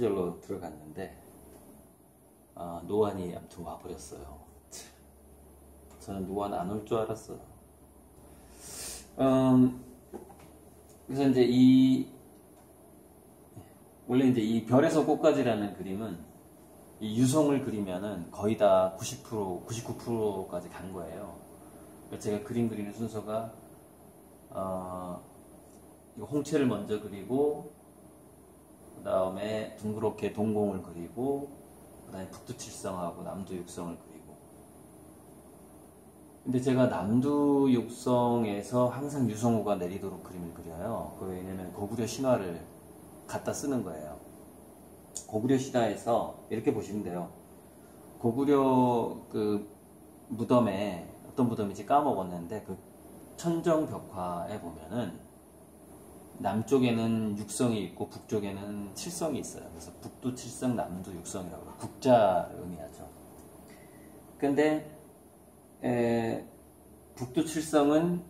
시절로 들어갔는데 아, 노안이 아무튼 와버렸어요. 저는 노안 안 올 줄 알았어요. 음, 그래서 이제 이 원래 이제 이 별에서 꽃까지라는 그림은 이 유성을 그리면은 거의 다 90%, 99%까지 간 거예요. 제가 그림 그리는 순서가 어, 홍채를 먼저 그리고 그 다음에 둥그렇게 동공을 그리고 그 다음에 북두칠성하고 남두육성을 그리고 근데 제가 남두육성에서 항상 유성우가 내리도록 그림을 그려요. 그 왜냐면 고구려 신화를 갖다 쓰는 거예요. 고구려 신화에서 이렇게 보시면 돼요. 고구려 그 무덤에 어떤 무덤인지 까먹었는데 그 천정 벽화에 보면은 남쪽에는 육성이 있고 북쪽에는 칠성이 있어요. 그래서 북두 칠성, 남두 육성이라고. 국자를 의미하죠. 근데 에, 북두 칠성은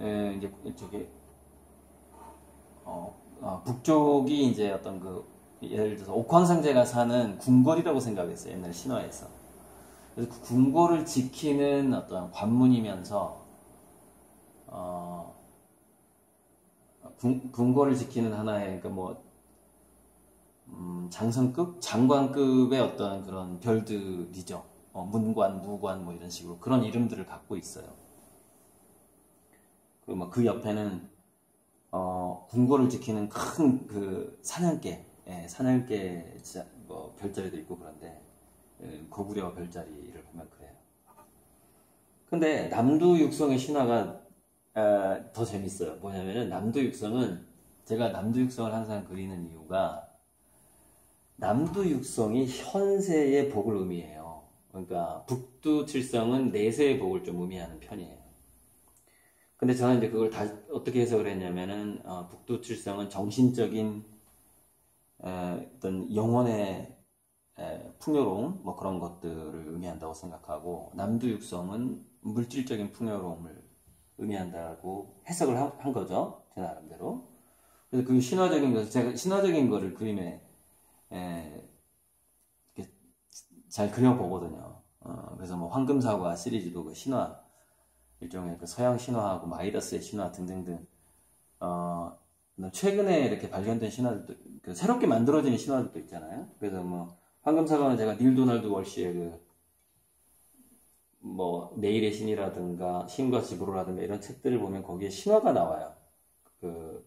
에, 이제 저기 어, 어, 북쪽이 이제 어떤 그 예를 들어서 옥황상제가 사는 궁궐이라고 생각했어요. 옛날 신화에서. 그래서 그 궁궐을 지키는 어떤 관문이면서 어, 군, 궁궐을 지키는 하나의 그러니까 뭐 음, 장성급, 장관급의 어떤 그런 별들이죠. 어, 문관, 무관 뭐 이런 식으로 그런 이름들을 갖고 있어요. 그그 뭐그 옆에는 어, 궁궐을 지키는 큰 그 사냥개, 예, 사냥개 뭐 별자리도 있고 그런데 예, 고구려 별자리를 보면 그래요. 근데 남두 육성의 신화가 어, 더 재밌어요. 뭐냐면은 남두육성은 제가 남두육성을 항상 그리는 이유가 남두육성이 현세의 복을 의미해요. 그러니까 북두칠성은 내세의 복을 좀 의미하는 편이에요. 근데 저는 이제 그걸 다 어떻게 해석을 했냐면은 어, 북두칠성은 정신적인 에, 어떤 영혼의 에, 풍요로움 뭐 그런 것들을 의미한다고 생각하고 남두육성은 물질적인 풍요로움을 의미한다고 해석을 한 거죠. 제 나름대로. 그래서 그 신화적인 것을 제가 신화적인 거를 그림에 에, 잘 그려보거든요. 어, 그래서 뭐 황금사과 시리즈도 그 신화 일종의 그 서양 신화하고 마이더스의 신화 등등등 어, 최근에 이렇게 발견된 신화들도 그 새롭게 만들어지는 신화들도 있잖아요. 그래서 뭐 황금사과는 제가 닐 도널드 월시의 그 뭐 내일의 신이라든가 신과 지구로라든가 이런 책들을 보면 거기에 신화가 나와요. 그,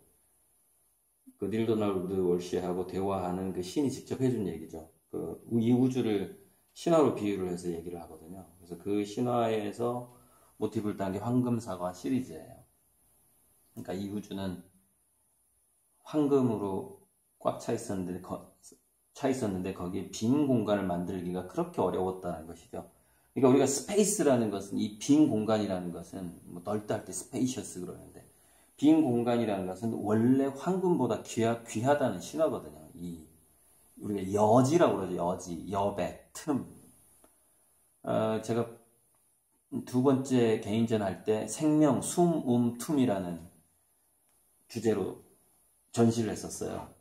그 닐 도널드 월시하고 대화하는 그 신이 직접 해준 얘기죠. 그 이 우주를 신화로 비유를 해서 얘기를 하거든요. 그래서 그 신화에서 모티브를 딴 게 황금사과 시리즈예요. 그러니까 이 우주는 황금으로 꽉 차 있었는데 차 있었는데 거기에 빈 공간을 만들기가 그렇게 어려웠다는 것이죠. 그러니까 우리가 space라는 것은 이 빈 공간이라는 것은 뭐 넓다 할 때 spacious 그러는데 빈 공간이라는 것은 원래 황금보다 귀하, 귀하다는 신화거든요. 이 우리가 여지라고 그러죠. 여지, 여백, 틈. 어, 제가 두 번째 개인전 할 때 생명, 숨, 움, 툼이라는 주제로 전시를 했었어요.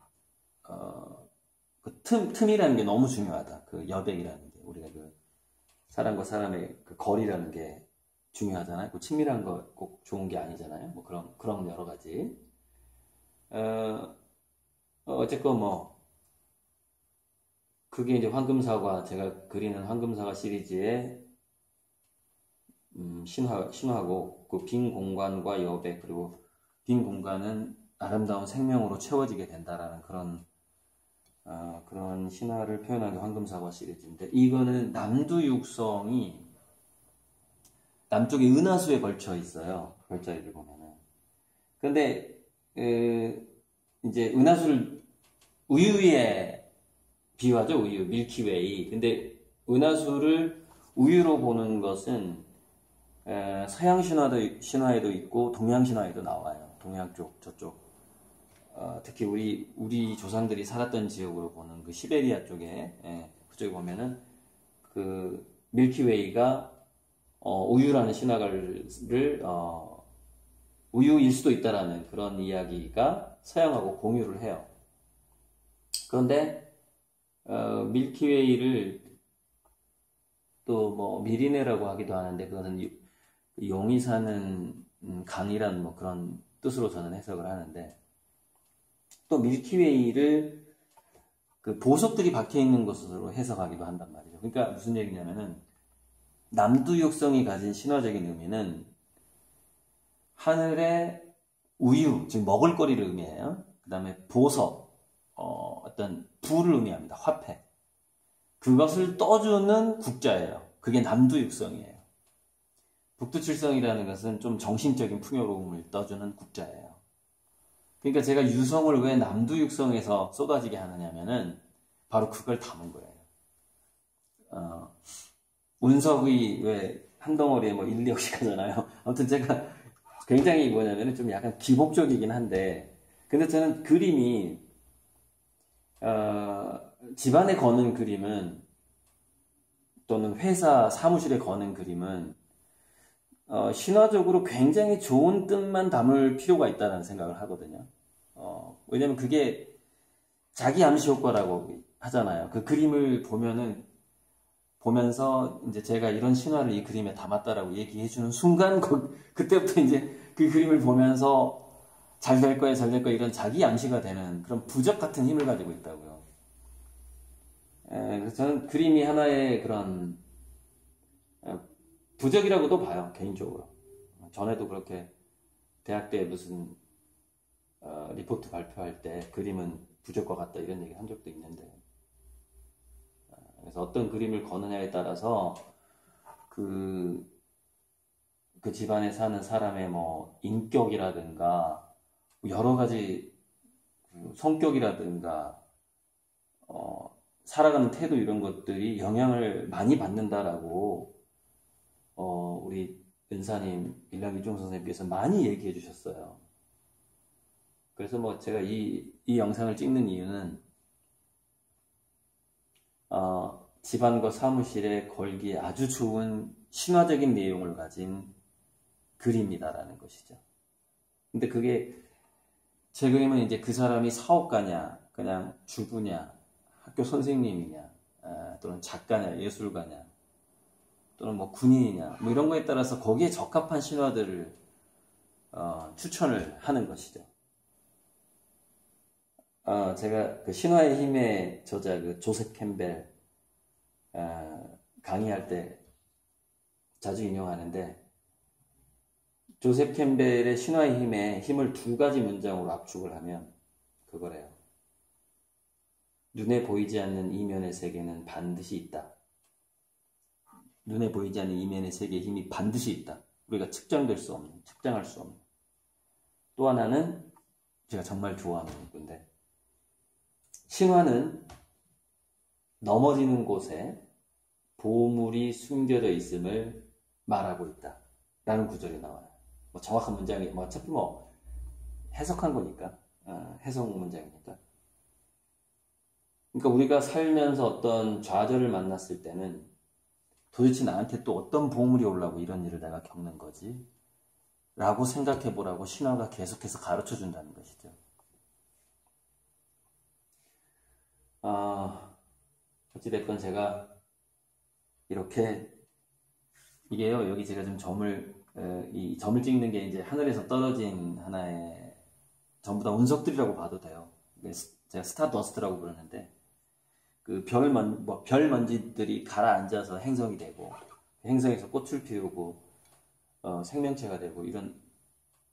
어, 그 틈, 틈이라는 게 너무 중요하다. 그 여백이라는 게 우리가 그 사람과 사람의 그 거리라는 게 중요하잖아요. 그 친밀한 거 꼭 좋은 게 아니잖아요. 뭐 그런 그런 여러 가지. 어, 어쨌건 뭐 그게 이제 황금사과 제가 그리는 황금사과 시리즈의 음, 신화 신화고 그 빈 공간과 여백 그리고 빈 공간은 아름다운 생명으로 채워지게 된다라는 그런 어, 그런 신화를 표현한 게 황금사과 시리즈인데 이거는 남두육성이 남쪽에 은하수에 걸쳐 있어요. 별자리를 보면은. 근데 그 이제 은하수를 우유에 비유하죠. 우유, 밀키웨이. 근데 은하수를 우유로 보는 것은 서양 신화도 신화에도 있고 동양 신화에도 나와요. 동양 쪽 저쪽 어, 특히 우리 우리 조상들이 살았던 지역으로 보는 그 시베리아 쪽에 예, 그쪽에 보면은 그 밀키웨이가 어, 우유라는 신화를 어, 우유일 수도 있다라는 그런 이야기가 서양하고 공유를 해요. 그런데 어, 밀키웨이를 또 뭐 미리네라고 하기도 하는데 그거는 용이 사는 음, 강이라는 뭐 그런 뜻으로 저는 해석을 하는데 또 밀키웨이를 그 보석들이 박혀 있는 것으로 해석하기도 한단 말이죠. 그러니까 무슨 얘기냐면은 남두육성이 가진 신화적인 의미는 하늘의 우유, 즉 먹을거리를 의미해요. 그 다음에 보석, 어, 어떤 부를 의미합니다. 화폐. 그것을 떠주는 국자예요. 그게 남두육성이에요. 북두칠성이라는 것은 좀 정신적인 풍요로움을 떠주는 국자예요. 그러니까 제가 유성을 왜 남두 육성에서 쏟아지게 하느냐면은 바로 그걸 담은 거예요. 어, 운석이 왜 한 덩어리에 뭐 1, 2억씩 하잖아요. 아무튼 제가 굉장히 뭐냐면은 좀 약간 기복적이긴 한데 근데 저는 그림이 어, 집안에 거는 그림은 또는 회사 사무실에 거는 그림은 어, 신화적으로 굉장히 좋은 뜻만 담을 필요가 있다는 생각을 하거든요. 어, 왜냐면 그게 자기 암시 효과라고 하잖아요. 그 그림을 보면은 보면서 이제 제가 이런 신화를 이 그림에 담았다라고 얘기해 주는 순간 그, 그때부터 이제 그 그림을 보면서 잘 될 거야, 잘 될 거야 이런 자기 암시가 되는 그런 부적 같은 힘을 가지고 있다고요. 에, 그래서 저는 그림이 하나의 그런 부적이라고도 봐요 개인적으로. 전에도 그렇게 대학 때 무슨 어, 리포트 발표할 때 그림은 부적과 같다 이런 얘기 한 적도 있는데 그래서 어떤 그림을 거느냐에 따라서 그, 그 집안에 사는 사람의 뭐 인격이라든가 여러 가지 그 성격이라든가 어, 살아가는 태도 이런 것들이 영향을 많이 받는다라고 어, 우리 은사님 일랑 이종 선생님께서 많이 얘기해 주셨어요. 그래서 뭐 제가 이, 이 영상을 찍는 이유는 어, 집안과 사무실에 걸기에 아주 좋은 신화적인 내용을 가진 글입니다라는 것이죠. 근데 그게 제 그림은 이제 그 사람이 사업가냐, 그냥 주부냐, 학교 선생님이냐, 또는 작가냐, 예술가냐, 또는 뭐 군인이냐, 뭐 이런 거에 따라서 거기에 적합한 신화들을 어, 추천을 하는 것이죠. 어, 제가 그 신화의 힘의 저자 그 조셉 캠벨 어, 강의할 때 자주 인용하는데 조셉 캠벨의 신화의 힘에 힘을 두 가지 문장으로 압축을 하면 그거래요. 눈에 보이지 않는 이면의 세계는 반드시 있다. 눈에 보이지 않는 이면의 세계의 힘이 반드시 있다. 우리가 측정될 수 없는, 측정할 수 없는. 또 하나는 제가 정말 좋아하는 건데 신화는 넘어지는 곳에 보물이 숨겨져 있음을 말하고 있다. 라는 구절이 나와요. 뭐 정확한 문장이, 뭐 어차피 뭐 해석한 거니까, 어, 해석 문장이니까. 그러니까 우리가 살면서 어떤 좌절을 만났을 때는 도대체 나한테 또 어떤 보물이 올라고 이런 일을 내가 겪는 거지? 라고 생각해 보라고 신화가 계속해서 가르쳐 준다는 것이죠. 아, 어찌됐건 제가 이렇게 이게요, 여기 제가 좀 점을, 이 점을 찍는 게 이제 하늘에서 떨어진 하나의 전부 다 운석들이라고 봐도 돼요. 제가 스타더스트라고 부르는데, 그 별, 먼, 뭐, 별 먼지들이 가라앉아서 행성이 되고, 행성에서 꽃을 피우고, 어, 생명체가 되고, 이런,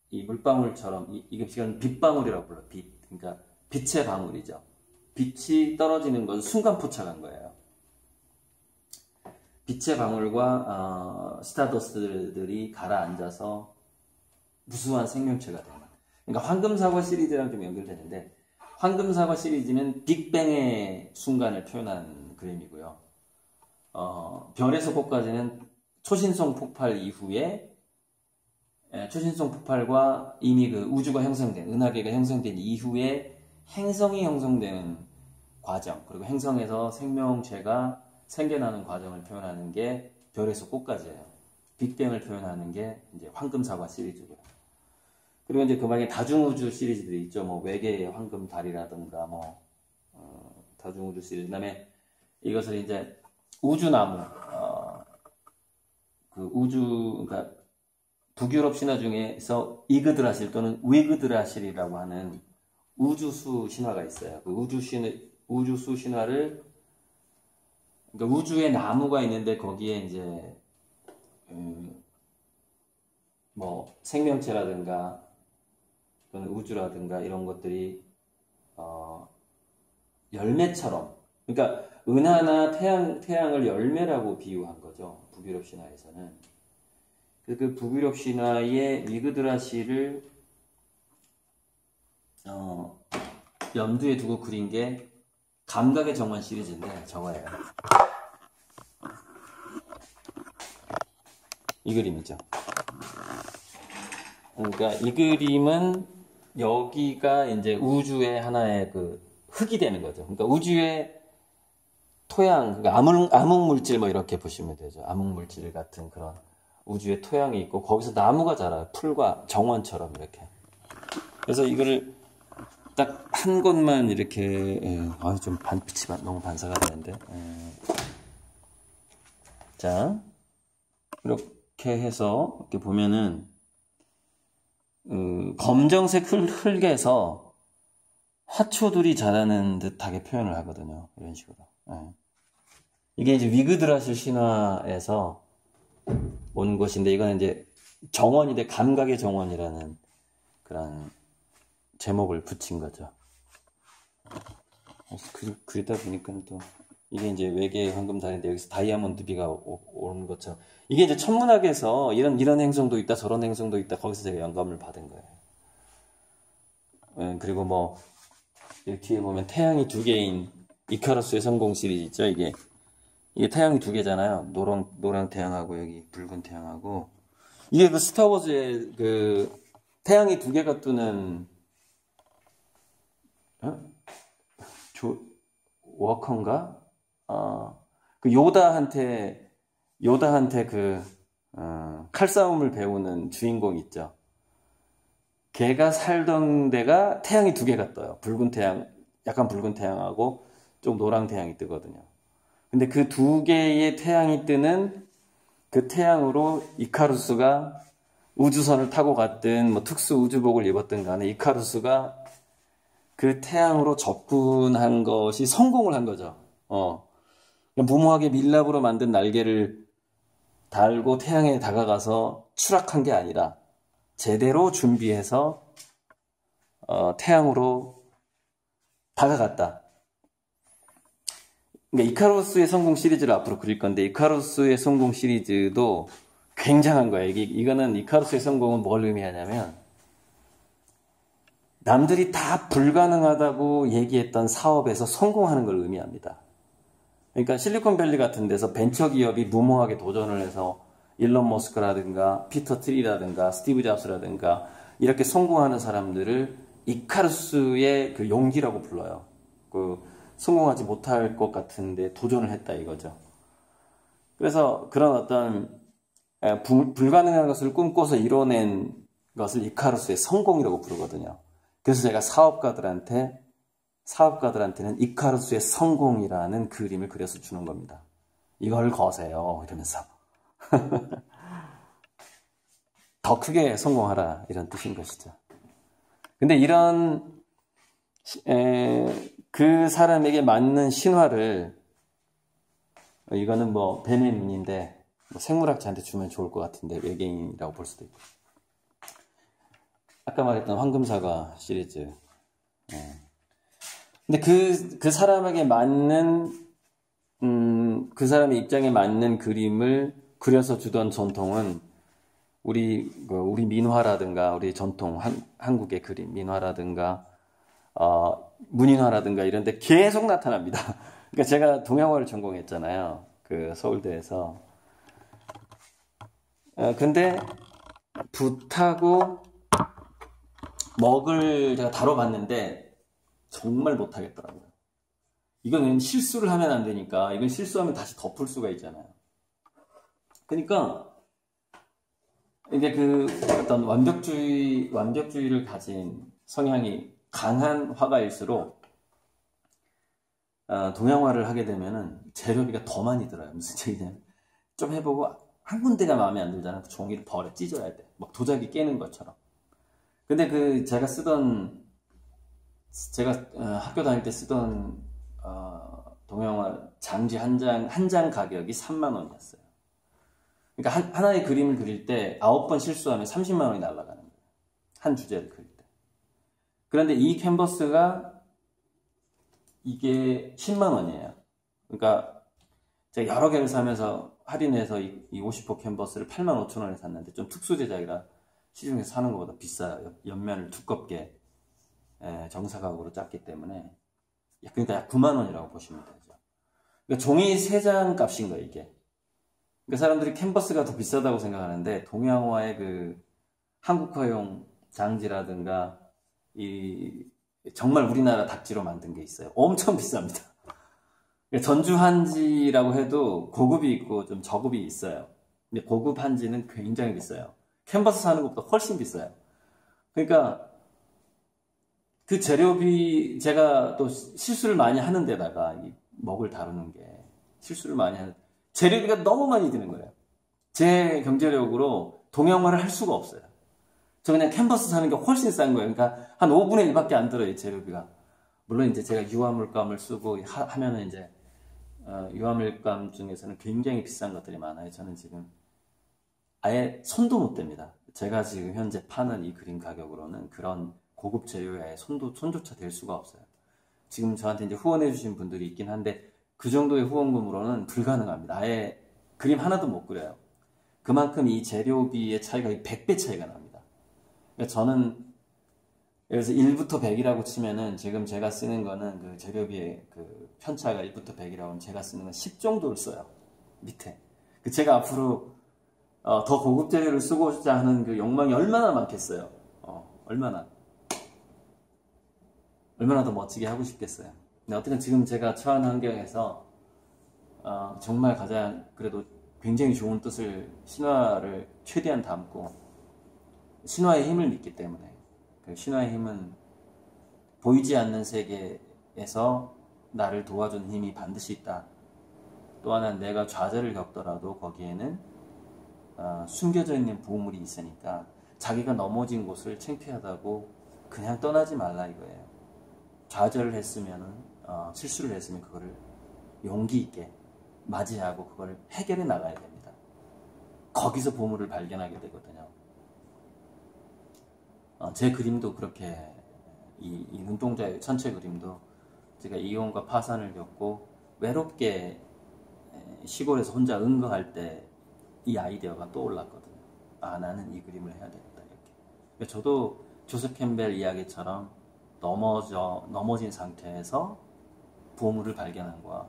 이 물방울처럼, 이, 이게 지금 빛방울이라고 불러요. 빛. 그러니까 빛의 방울이죠. 빛이 떨어지는 건 순간 포착한 거예요. 빛의 방울과 어, 스타더스들이 가라앉아서 무수한 생명체가 되는. 그러니까 황금사과 시리즈랑 좀 연결되는데 황금사과 시리즈는 빅뱅의 순간을 표현한 그림이고요. 어, 별에서 꽃까지는 초신성 폭발 이후에 예, 초신성 폭발과 이미 그 우주가 형성된 은하계가 형성된 이후에 행성이 형성되는 과정, 그리고 행성에서 생명체가 생겨나는 과정을 표현하는 게 별에서 꽃까지예요. 빅뱅을 표현하는 게 이제 황금사과 시리즈고요. 그리고 이제 그만에 다중우주 시리즈들이 있죠. 뭐 외계의 황금 달이라든가 뭐 어, 다중우주 시리즈. 그다음에 이것을 이제 우주나무, 어, 그 우주, 그러니까 북유럽 신화 중에서 이그드라실 또는 위그드라실이라고 하는 우주수 신화가 있어요. 그 우주 신 우주수 신화를 그러니까 우주에 나무가 있는데 거기에 이제 음, 뭐 생명체라든가 또는 우주라든가 이런 것들이 어, 열매처럼 그러니까 은하나 태양 태양을 열매라고 비유한 거죠 북유럽 신화에서는 그 북유럽 신화의 위그드라시를 어, 염두에 두고 그린 게 감각의 정원 시리즈인데 저거예요. 이 그림이죠. 그러니까 이 그림은 여기가 이제 우주의 하나의 그 흙이 되는 거죠. 그러니까 우주의 토양, 그러니까 암흑, 암흑 물질 뭐 이렇게 보시면 되죠. 암흑 물질 같은 그런 우주의 토양이 있고 거기서 나무가 자라요. 풀과 정원처럼 이렇게. 그래서 이거를 딱 한 곳만 이렇게 예, 아, 좀 반빛이 너무 반사가 되는데. 예. 자 이렇게 해서 이렇게 보면은 음, 검정색 흙, 흙에서 화초들이 자라는 듯하게 표현을 하거든요. 이런 식으로. 예. 이게 이제 위그드라실 신화에서 온 것인데 이거는 이제 정원인데 감각의 정원이라는 그런 제목을 붙인 거죠. 그, 그러다 보니까 또 이게 이제 외계 황금달인데 여기서 다이아몬드 비가 오는 것처럼 이게 이제 천문학에서 이런 이런 행성도 있다 저런 행성도 있다 거기서 제가 영감을 받은 거예요. 예, 그리고 뭐 뒤에 보면 태양이 두 개인 이카루스의 성공 시리즈 있죠 이게 이게 태양이 두 개잖아요. 노랑 노랑 태양하고 여기 붉은 태양하고 이게 그 스타워즈의 그 태양이 두 개가 뜨는 어? 조 워커인가? 어, 그 요다한테 요다한테 그 어, 칼싸움을 배우는 주인공 있죠. 걔가 살던 데가 태양이 두 개가 떠요. 붉은 태양, 약간 붉은 태양하고 좀 노랑 태양이 뜨거든요. 근데 그 두 개의 태양이 뜨는 그 태양으로 이카루스가 우주선을 타고 갔든 뭐 특수 우주복을 입었든 간에 이카루스가 그 태양으로 접근한 것이 성공을 한 거죠. 어. 무모하게 밀랍으로 만든 날개를 달고 태양에 다가가서 추락한 게 아니라 제대로 준비해서 어, 태양으로 다가갔다. 그러니까 이카루스의 성공 시리즈를 앞으로 그릴 건데 이카루스의 성공 시리즈도 굉장한 거예요. 이게, 이거는 이카루스의 성공은 뭘 의미하냐면 남들이 다 불가능하다고 얘기했던 사업에서 성공하는 걸 의미합니다. 그러니까 실리콘밸리 같은 데서 벤처 기업이 무모하게 도전을 해서 일론 머스크라든가 피터 틸이라든가 스티브 잡스라든가 이렇게 성공하는 사람들을 이카루스의 그 용기라고 불러요. 그 성공하지 못할 것 같은데 도전을 했다 이거죠. 그래서 그런 어떤 불가능한 것을 꿈꿔서 이뤄낸 것을 이카루스의 성공이라고 부르거든요. 그래서 제가 사업가들한테 사업가들한테는 이카루스의 성공이라는 그림을 그려서 주는 겁니다. 이걸 거세요 이러면서 더 크게 성공하라 이런 뜻인 것이죠. 근데 이런 에, 그 사람에게 맞는 신화를 이거는 뭐 눈인데 뭐 생물학자한테 주면 좋을 것 같은데 외계인이라고 볼 수도 있고 아까 말했던 황금사과 시리즈 예. 근데 그, 그 사람에게 맞는 음, 그 사람의 입장에 맞는 그림을 그려서 주던 전통은 우리 그 우리 민화라든가 우리 전통 한, 한국의 그림 민화라든가 어, 문인화라든가 이런 데 계속 나타납니다. 그러니까 제가 동양화를 전공했잖아요. 그 서울대에서. 어, 근데 붓하고 먹을 제가 다뤄봤는데 정말 못하겠더라고요. 이건 실수를 하면 안 되니까 이건 실수하면 다시 덮을 수가 있잖아요. 그러니까 이게 그 어떤 완벽주의 완벽주의를 가진 성향이 강한 화가일수록 어, 동양화를 하게 되면은 재료비가 더 많이 들어요. 무슨 얘기냐면 좀 해보고 한 군데가 마음에 안 들잖아. 그 종이를 버려 찢어야 돼. 막 도자기 깨는 것처럼. 근데 그 제가 쓰던 제가 어, 학교 다닐 때 쓰던 어, 동양화 장지 한 장 한 장 가격이 3만 원이었어요. 그러니까 한, 하나의 그림을 그릴 때 아홉 번 실수하면 30만 원이 날아가는 거예요. 한 주제를 그릴 때. 그런데 이 캔버스가 이게 10만 원이에요. 그러니까 제가 여러 개를 사면서 할인해서 이, 이 50호 캔버스를 8만 5천 원에 샀는데 좀 특수 제작이라 시중에서 사는 것보다 비싸요. 옆면을 두껍게 예, 정사각으로 짰기 때문에 그러니까 약 9만 원이라고 보시면 되죠. 그러니까 종이 3장 값인 거예요, 이게. 그러니까 사람들이 캔버스가 더 비싸다고 생각하는데 동양화의 그 한국화용 장지라든가 이 정말 우리나라 닭지로 만든 게 있어요. 엄청 비쌉니다. 그러니까 전주 한지라고 해도 고급이 있고 좀 저급이 있어요. 근데 고급 한지는 굉장히 비싸요. 캔버스 사는 것보다 훨씬 비싸요. 그러니까 그 재료비 제가 또 실수를 많이 하는 데다가 이 먹을 다루는 게 실수를 많이 하는 재료비가 너무 많이 드는 거예요. 제 경제력으로 동양화를 할 수가 없어요. 저 그냥 캔버스 사는 게 훨씬 싼 거예요. 그러니까 한 5분의 1밖에 안 들어요, 재료비가. 물론 이제 제가 유화물감을 쓰고 하, 면은 이제 어, 유화물감 중에서는 굉장히 비싼 것들이 많아요. 저는 지금 아예 손도 못 댑니다. 제가 지금 현재 파는 이 그림 가격으로는 그런 고급 재료에 손도 손조차 댈 수가 없어요. 지금 저한테 이제 후원해주신 분들이 있긴 한데 그 정도의 후원금으로는 불가능합니다. 아예 그림 하나도 못 그려요. 그만큼 이 재료비의 차이가 100배 차이가 납니다. 그러니까 저는 여기서 1부터 100이라고 치면은 지금 제가 쓰는 거는 그 재료비의 그 편차가 1부터 100이라고 하면 제가 쓰는 건 10 정도를 써요. 밑에. 그 제가 앞으로 어, 더 고급 재료를 쓰고자 하는 그 욕망이 얼마나 많겠어요. 어, 얼마나. 얼마나 더 멋지게 하고 싶겠어요. 근데 어쨌든 지금 제가 처한 환경에서 어, 정말 가장 그래도 굉장히 좋은 뜻을 신화를 최대한 담고 신화의 힘을 믿기 때문에 그 신화의 힘은 보이지 않는 세계에서 나를 도와준 힘이 반드시 있다. 또 하나 내가 좌절을 겪더라도 거기에는 어, 숨겨져 있는 보물이 있으니까 자기가 넘어진 곳을 창피하다고 그냥 떠나지 말라 이거예요. 좌절을 했으면은 어, 실수를 했으면 그거를 용기 있게 맞이하고 그걸 해결해 나가야 됩니다. 거기서 보물을 발견하게 되거든요. 어, 제 그림도 그렇게 이, 이 눈동자의 전체 그림도 제가 이혼과 파산을 겪고 외롭게 시골에서 혼자 응거할 때 이 아이디어가 떠올랐거든요. 아 나는 이 그림을 해야 되겠다 이렇게. 그러니까 저도 조셉 캠벨 이야기처럼 넘어져 넘어진 상태에서 보물을 발견한 거야.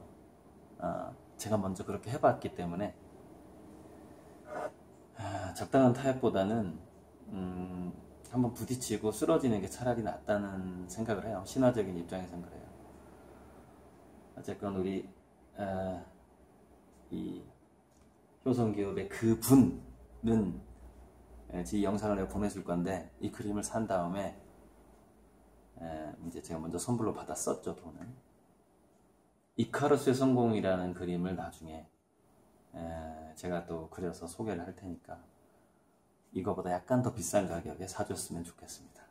아, 제가 먼저 그렇게 해봤기 때문에 아, 적당한 타협보다는 음, 한번 부딪히고 쓰러지는 게 차라리 낫다는 생각을 해요. 신화적인 입장에선 그래요. 어쨌건 우리 아, 이 효성기업의 그 분은 제 영상을 내가 보내줄 건데 이 그림을 산 다음에 에, 이제 제가 먼저 선물로 받았었죠 돈을. 이카루스의 성공이라는 그림을 나중에 제가 또 그려서 소개를 할 테니까 이거보다 약간 더 비싼 가격에 사줬으면 좋겠습니다.